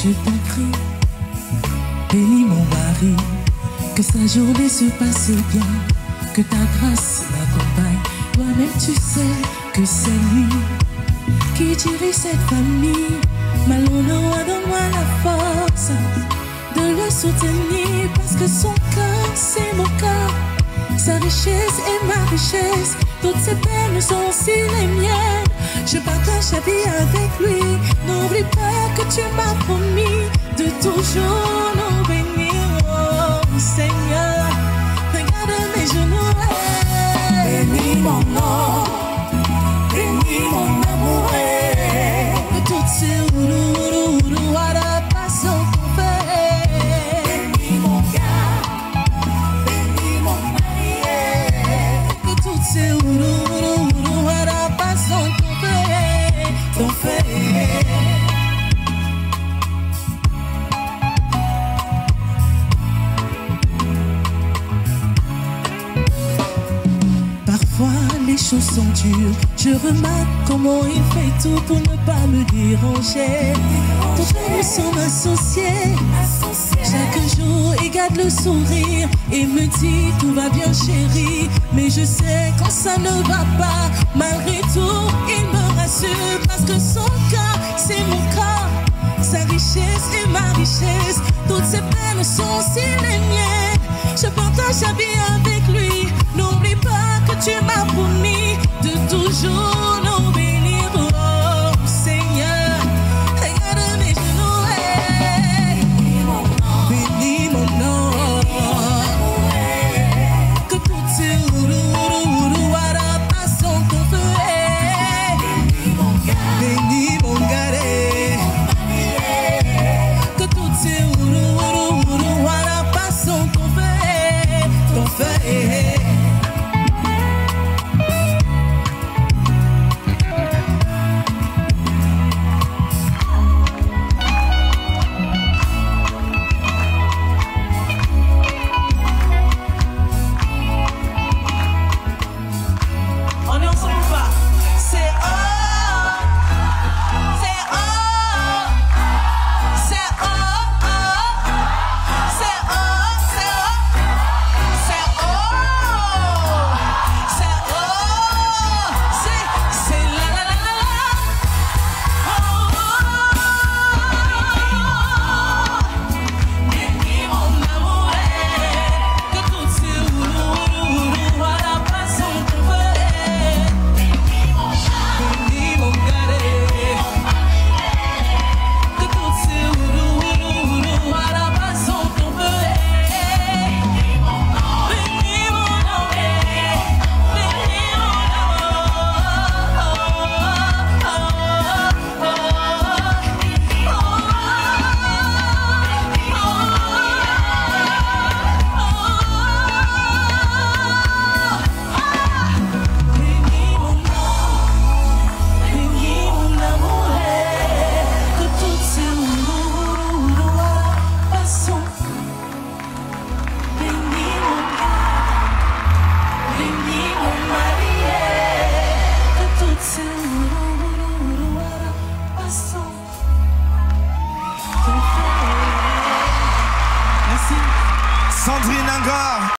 je t'en prie, que sa journée se passe bien, que ta grâce l'accompagne. Toi-même tu sais que c'est lui qui dirige cette famille. Malhonneur, donne-moi la force de le soutenir parce que son cœur, c'est mon cœur. Sa richesse est ma richesse, toutes ses peines sont aussi les miennes. Je partage la vie avec lui. N'oublie pas que tu m'as promis de toujours je remarque comment il fait tout pour ne pas me déranger. Pourtant nous sommes associés, chaque jour il garde le sourire et me dit tout va bien chérie. Mais je sais quand ça ne va pas, malgré tout il me rassure parce que son cœur c'est mon corps, sa richesse est ma richesse, toutes ses peines sont aussi les miennes. Je partage la vie avec tu m'as promis de toujours Sandrine Anga